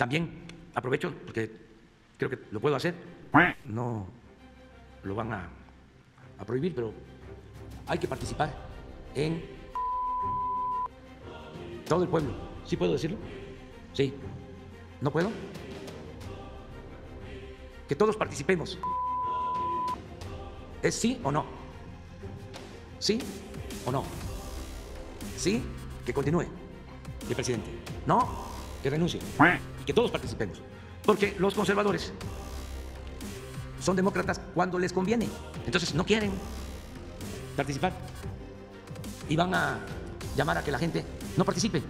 También aprovecho, porque creo que lo puedo hacer, no lo van a, prohibir, pero hay que participar en todo el pueblo. ¿Sí puedo decirlo? Sí. ¿No puedo? Que todos participemos. ¿Es sí o no? ¿Sí o no? ¿Sí? Que continúe el presidente. ¿No? Que renuncie. Y que todos participemos. Porque los conservadores son demócratas cuando les conviene. Entonces no quieren participar. Y van a llamar a que la gente no participe.